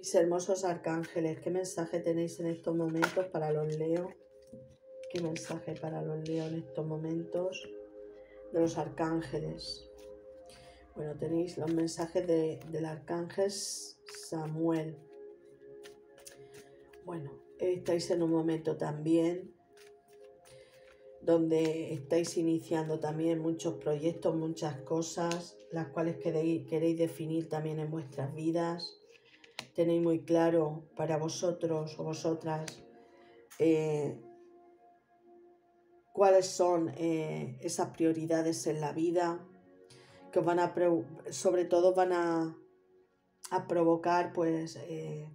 Mis hermosos arcángeles, ¿qué mensaje tenéis en estos momentos para los leo? ¿Qué mensaje para los leo en estos momentos de los arcángeles? Bueno, tenéis los mensajes del arcángel Samuel. Bueno, estáis en un momento también donde estáis iniciando también muchos proyectos, muchas cosas, las cuales queréis, queréis definir también en vuestras vidas tenéis muy claro para vosotros o vosotras eh, cuáles son eh, esas prioridades en la vida que van a, sobre todo van a, a provocar pues eh,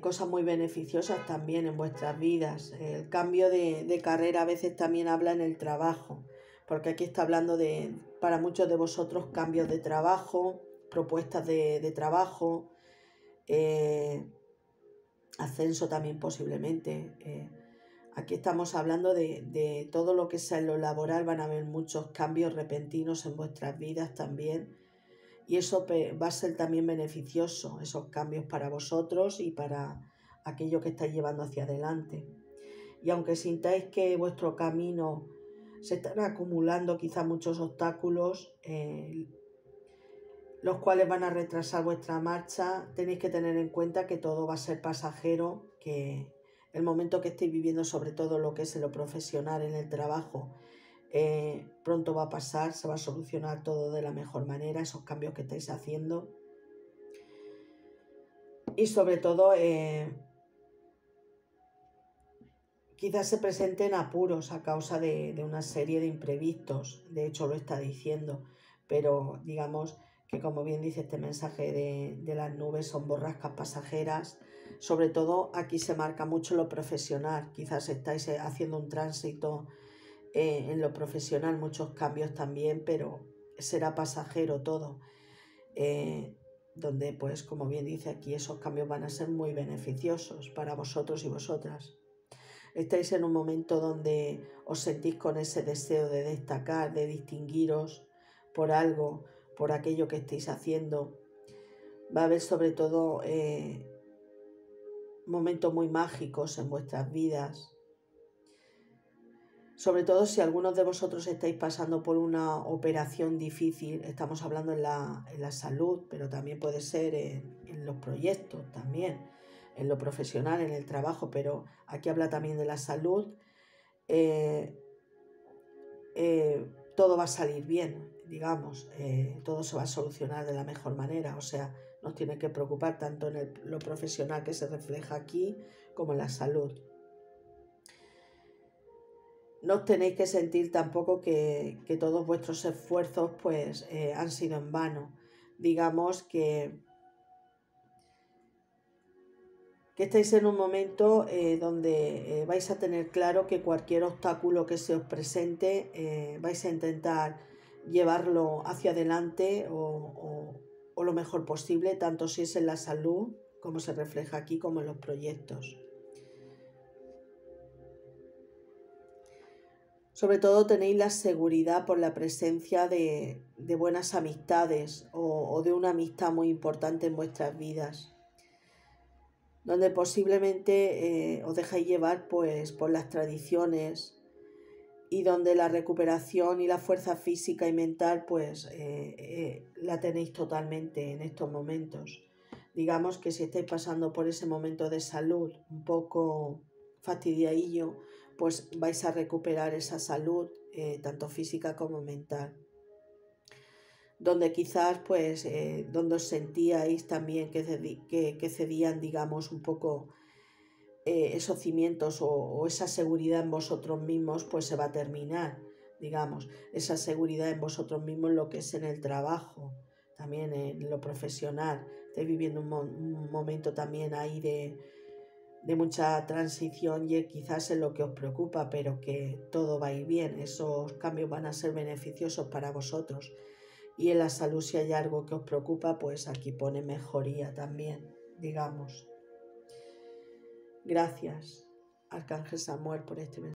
cosas muy beneficiosas también en vuestras vidas. El cambio de, carrera a veces también habla en el trabajo, porque aquí está hablando de, para muchos de vosotros, cambios de trabajo, propuestas de, de trabajo, eh, ascenso también posiblemente. Eh, aquí estamos hablando de, todo lo que sea en lo laboral, van a haber muchos cambios repentinos en vuestras vidas también. Y eso va a ser también beneficioso, esos cambios para vosotros y para aquello que estáis llevando hacia adelante. Y aunque sintáis que vuestro camino se están acumulando quizá muchos obstáculos, eh, los cuales van a retrasar vuestra marcha, tenéis que tener en cuenta que todo va a ser pasajero, que el momento que estéis viviendo, sobre todo lo que es lo profesional, en el trabajo, eh, pronto va a pasar, se va a solucionar todo de la mejor manera, esos cambios que estáis haciendo. Y sobre todo, eh, quizás se presenten apuros a causa de, de una serie de imprevistos, de hecho lo está diciendo, pero digamos, que como bien dice este mensaje de, las nubes, son borrascas pasajeras. Sobre todo aquí se marca mucho lo profesional. Quizás estáis eh, haciendo un tránsito eh, en lo profesional, muchos cambios también, pero será pasajero todo. Eh, donde, pues, como bien dice aquí, esos cambios van a ser muy beneficiosos para vosotros y vosotras. Estáis en un momento donde os sentís con ese deseo de destacar, de distinguiros por algo, por aquello que estéis haciendo. Va a haber sobre todo eh, momentos muy mágicos en vuestras vidas. Sobre todo si algunos de vosotros estáis pasando por una operación difícil, estamos hablando en la, salud, pero también puede ser en, los proyectos, también, en lo profesional, en el trabajo, pero aquí habla también de la salud. Eh, eh, todo va a salir bien, digamos, eh, todo se va a solucionar de la mejor manera, o sea, nos tiene que preocupar tanto en lo profesional que se refleja aquí como en la salud. No tenéis que sentir tampoco que, todos vuestros esfuerzos pues eh, han sido en vano. Digamos que que estáis en un momento eh, donde eh, vais a tener claro que cualquier obstáculo que se os presente vais a intentar llevarlo hacia adelante o, o, lo mejor posible, tanto si es en la salud, como se refleja aquí, como en los proyectos. Sobre todo tenéis la seguridad por la presencia de, buenas amistades o de una amistad muy importante en vuestras vidas donde posiblemente eh, os dejáis llevar pues por las tradiciones y donde la recuperación y la fuerza física y mental pues eh, eh, la tenéis totalmente en estos momentos. Digamos que si estáis pasando por ese momento de salud un poco fastidiadillo, pues vais a recuperar esa salud tanto física como mental donde quizás pues eh, donde os sentíais también que, que, cedían digamos un poco eh, esos cimientos o, esa seguridad en vosotros mismos pues se va a terminar digamos. Esa seguridad en vosotros mismos lo que es en el trabajo también en lo profesional. Estáis viviendo un, momento también ahí de, de mucha transición y quizás es lo que os preocupa pero que todo va a ir bien. Esos cambios van a ser beneficiosos para vosotros. Y en la salud si hay algo que os preocupa, pues aquí pone mejoría también, digamos. Gracias, Arcángel Samuel, por este mensaje.